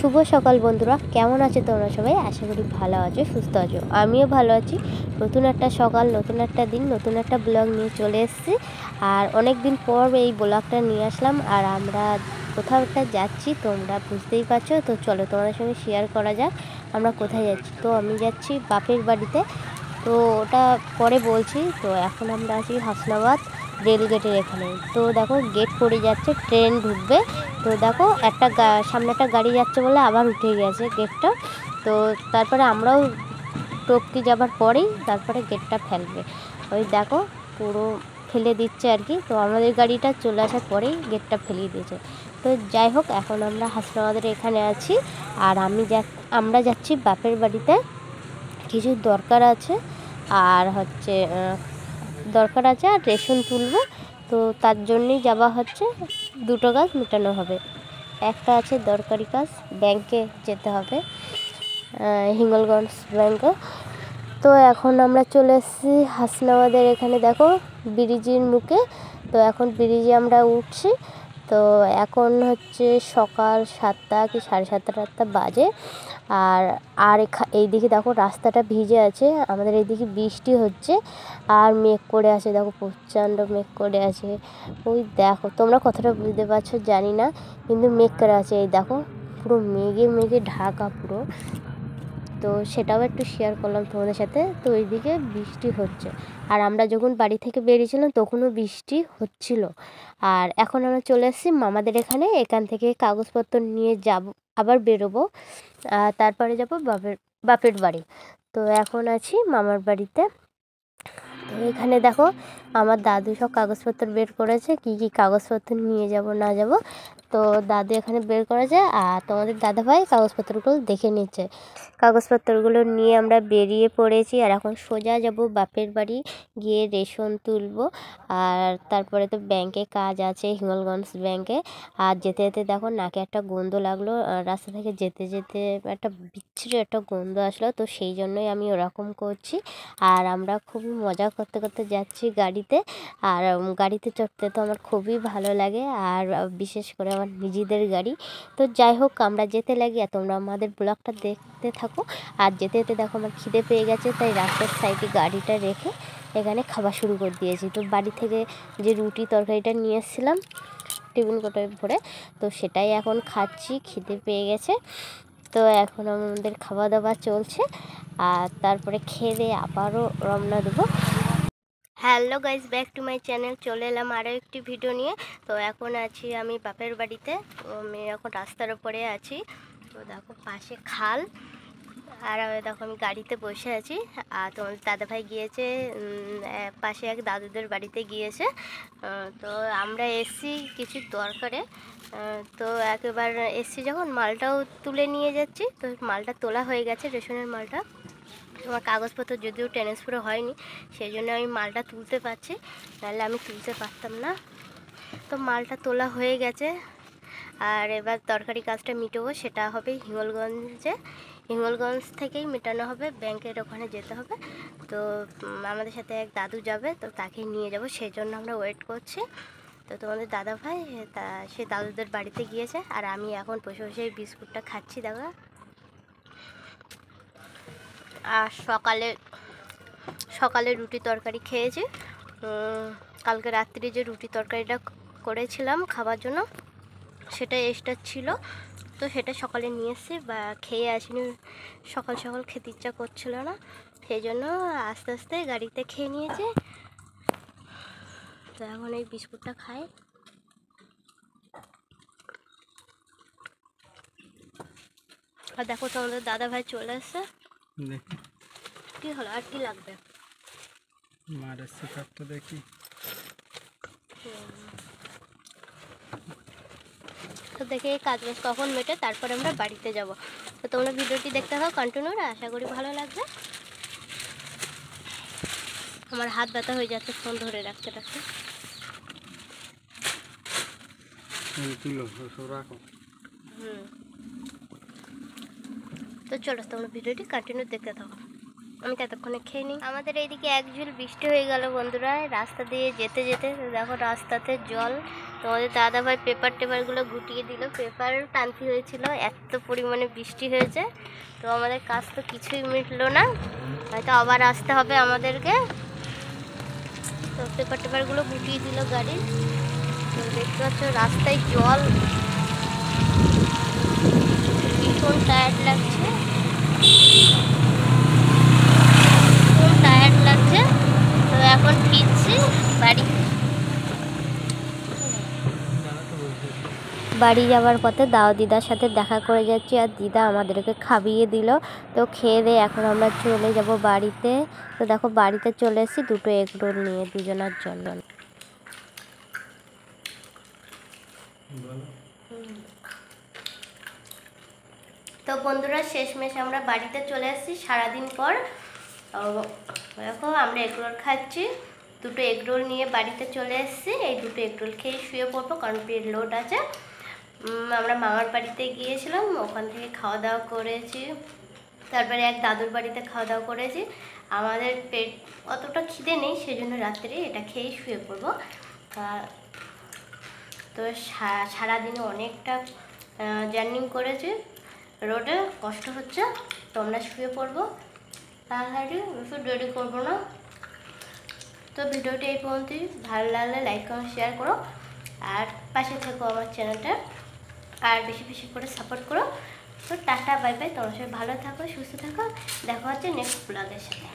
শুভ সকাল বন্ধুরা। কেমন আছে তোমরা সবাই? আশা করি ভালো আছো, সুস্থ আছো। আমিও ভালো আছি। নতুন একটা সকাল, নতুন একটা দিন, নতুন একটা ব্লগ নিয়ে চলে এসেছি। আর অনেক দিন পর এই ব্লগটা নিয়ে আসলাম। আর আমরা কোথাও একটা যাচ্ছি, তোমরা বুঝতেই পারছ। তো চলো তোমাদের সঙ্গে শেয়ার করা যাক, আমরা কোথায় যাচ্ছি। তো আমি যাচ্ছি বাপের বাড়িতে। তো ওটা পরে বলছি। তো এখন আমরা আছি হাসনাবাদ। রেল গেটের এখানে। তো দেখো গেট পড়ে যাচ্ছে ট্রেন ঢুকবে। তো দেখো একটা সামনে একটা গাড়ি যাচ্ছে বলে আবার উঠে গেছে গেটটা তো তারপরে আমরাও টপকে যাবার পরেই তারপরে গেটটা ফেলবে। ওই দেখো পুরো ফেলে দিচ্ছে আর কি। তো আমাদের গাড়িটা চলে আসার পরেই গেটটা ফেলিয়ে দিয়েছে। তো যাই হোক, এখন আমরা হাসনাবাদের এখানে আছি। আর আমি যা, আমরা যাচ্ছি বাপের বাড়িতে। কিছু দরকার আছে। আর হচ্ছে দরকার আছে আর রেশন তুলবো। তো তার জন্যই যাওয়া হচ্ছে। দুটো কাজ মেটানো হবে। একটা আছে দরকারি কাজ ব্যাংকে যেতে হবে হিঙ্গলগঞ্জ ব্যাংকে তো এখন আমরা চলে এসেছি হাসনাবাদের এখানে। দেখো, ব্রিজের মুখে। তো এখন ব্রিজে আমরা উঠছি। তো এখন হচ্ছে সকাল সাতটা কি সাড়ে সাতটা আটটা বাজে। আর আর এইদিকে দেখো রাস্তাটা ভিজে আছে, আমাদের এইদিকে বৃষ্টি হচ্ছে, আর মেঘ করে আছে, দেখো প্রচণ্ড মেঘ করে আছে। ওই দেখো, তোমরা কতটা বুঝতে পারছ, জানি না, কিন্তু মেঘ করে আছে, এই দেখো, পুরো মেঘে মেঘে ঢাকা পুরো। তো সেটাও একটু শেয়ার করলাম তোমাদের সাথে। তো ওইদিকে বৃষ্টি হচ্ছে। আর আমরা যখন বাড়ি থেকে বেরিয়েছিলাম, তখনও বৃষ্টি হচ্ছিল। আর এখন আমরা চলে এসেছি মামাদের এখানে। এখান থেকে কাগজপত্র নিয়ে যাব, আবার বেরোবো। তারপরে যাব বাপের বাপের বাড়ি। তো এখন আছি মামার বাড়িতে। এখানে দেখো, আমার দাদু সব কাগজপত্র বের করেছে, কি কি কাগজপত্র নিয়ে যাব, না যাব। তো দাদু এখানে বের করেছে আর তোমাদের দাদাভাই কাগজপত্রগুলো দেখে নিচ্ছে। কাগজপত্রগুলো নিয়ে আমরা বেরিয়ে পড়েছি আর এখন সোজা যাব বাপের বাড়ি, গিয়ে রেশন তুলবো। আর তারপরে তো ব্যাংকে কাজ আছে, হিঙ্গলগঞ্জ ব্যাংকে। আর যেতে যেতে দেখো, নাকে একটা গন্ধ লাগল রাস্তা থেকে যেতে যেতে একটা বিচ্ছিরি একটা গন্ধ আসলো। তো সেই জন্যই আমি ওরকম করছি। আর আমরা খুবই মজা করতে করতে যাচ্ছি গাড়িতে। আর গাড়িতে চড়তে তো আমার খুবই ভালো লাগে। আর বিশেষ করে আমার নিজেদের গাড়ি। তো যাই হোক, আমরা যেতে লাগি। আর তোমরা আমাদের ব্লগটা দেখতে থাকো। আর যেতে যেতে দেখো আমার খিদে পেয়ে গেছে। তাই রাস্তার সাইডে গাড়িটা রেখে এখানে খাওয়া শুরু করে দিয়েছি। তো বাড়ি থেকে যে রুটি তরকারিটা নিয়ে এসেছিলাম টিফিন কোটায় ভরে, তো সেটাই এখন খাচ্ছি। খিদে পেয়ে গেছে। তো এখন আমাদের খাওয়া দাওয়া চলছে। আর তারপরে খেয়ে দিয়ে আবারও রমনা দেবো। Hello guys back to my channel চলে এলাম আরও একটি ভিডিও নিয়ে। তো এখন আছি আমি বাপের বাড়িতে। তো আমি এখন রাস্তার ওপরে আছি। তো দেখো, পাশে খাল। আর দেখো, আমি গাড়িতে বসে আছি। আর তোমার দাদাভাই গিয়েছে পাশে এক দাদুদের বাড়িতে গিয়েছে। তো আমরা এসছি কিছু দরকারে। তো একেবার এসছি যখন, মালটাও তুলে নিয়ে যাচ্ছি। তো মালটা তোলা হয়ে গেছে রেশনের মালটা। আমার কাগজপত্র যদিও ট্রান্সফার হয়নি সেই জন্য আমি মালটা তুলতে পারছি, নাহলে আমি তুলতে পারতাম না। তো মালটা তোলা হয়ে গেছে, আর এবার তরকারি কাজটা মিটবো, সেটা হবে হিঙ্গলগঞ্জে। হিঙ্গলগঞ্জ থেকেই মেটানো হবে, ব্যাংকের ওখানে যেতে হবে। তো আমাদের সাথে এক দাদু যাবে, তো তাকে নিয়ে যাব সেই জন্য আমরা ওয়েট করছি। তো তোমাদের দাদা ভাই, তা, সে দাদুদের বাড়িতে গিয়েছে, আর আমি এখন বসে বসে বিস্কুটটা খাচ্ছি, দাদা। আর সকালে সকালে রুটি তরকারি খেয়েছি। কালকে রাত্রি যে রুটি তরকারিটা করেছিলাম খাবার জন্য, সেটা এক্সট্রা ছিল। তো সেটা সকালে নিয়ে এসেছি, বা খেয়ে আসিনি। সকাল সকাল খেতে ইচ্ছা করছিল না, সেই জন্য আস্তে আস্তে গাড়িতে খেয়ে নিয়েছে। তো এখন এই বিস্কুটটা খাই। আর দেখো তোমাদের দাদা ভাই চলে এসছে। দেখি। কি হলো? আর কি লাগবে? তো দেখি। তো দেখে এই কাজ বাজ কখন মেটে তারপরে আমরা বাড়িতে যাব। তো তোমরা ভিডিওটি দেখতে থাকো কন্টিনিউ আশা করি ভালো লাগবে। আমার হাত ব্যথা হয়ে যাচ্ছে ফোন ধরে রাখতে রাখতে। হুম। তো চলো তোমরা ভিডিওটি কন্টিনিউ দেখতে থাকো। আমি ততক্ষণে খেয়ে নিই। আমাদের এইদিকে এক ঝুল বৃষ্টি হয়ে গেল বন্ধুরা। রাস্তা দিয়ে যেতে যেতে দেখো রাস্তাতে জল। তোমাদের দাদা ভাই পেপার টেপারগুলো গুটিয়ে দিল। পেপার টানতে হয়েছিল, এত পরিমাণে বৃষ্টি হয়েছে। তো আমাদের কাজ তো কিছুই মিটলো না। হয়তো আবার আসতে হবে আমাদেরকে। তো পেপার টেপারগুলো গুটিয়ে দিল গাড়ির তো দেখতে পাচ্ছ রাস্তায় জল। ভীষণ টায়ার্ড লাগছে। ভীষণ টায়ার্ড লাগছে। তো এখন ফিরছি বাড়ি। বাড়ি যাওয়ার পথে দাও দিদার সাথে দেখা করে যাচ্ছি আর দিদা আমাদেরকে খাইয়ে দিল। তো খেয়ে দিয়ে এখন আমরা চলে যাব বাড়িতে। তো দেখো বাড়িতে চলে এসেছি, দুটো এগ রোল নিয়ে দুজনার জন্য। তো বন্ধুরা, শেষমেশ আমরা বাড়িতে চলে এসেছি সারাদিন পর দেখো আমরা এগরোল খাচ্ছি। দুটো এগরোল নিয়ে বাড়িতে চলে এসেছি। এই দুটো এগরোল খেয়ে শুয়ে পড়ব কারণ পেট লোড আছে। আমরা মামার বাড়িতে গিয়েছিলাম, ওখান থেকে খাওয়া দাওয়া করেছি। তারপরে এক দাদুর বাড়িতে খাওয়া দাওয়া করেছি। আমাদের পেট অতটা খিদে নেই, সেজন্য রাত্রে এটা খেয়ে শুয়ে পড়ব। তো সারাদিনে অনেকটা জার্নিং করেছি। রোডে কষ্ট হচ্ছে, তো আমরা শুয়ে পড়ব। তাহলে ওষুধ দেরি করব না। তো ভিডিওটি এই পর্যন্তই। ভালো লাগলে লাইক করো শেয়ার করো। আর পাশে থেকো আমার চ্যানেলটা আর বেশি বেশি করে সাপোর্ট করো। তো টাটা বাই বাই তোমার সবাই ভালো থাকো, সুস্থ থাকো। দেখা হচ্ছে নেক্সট ব্লগের সাথে।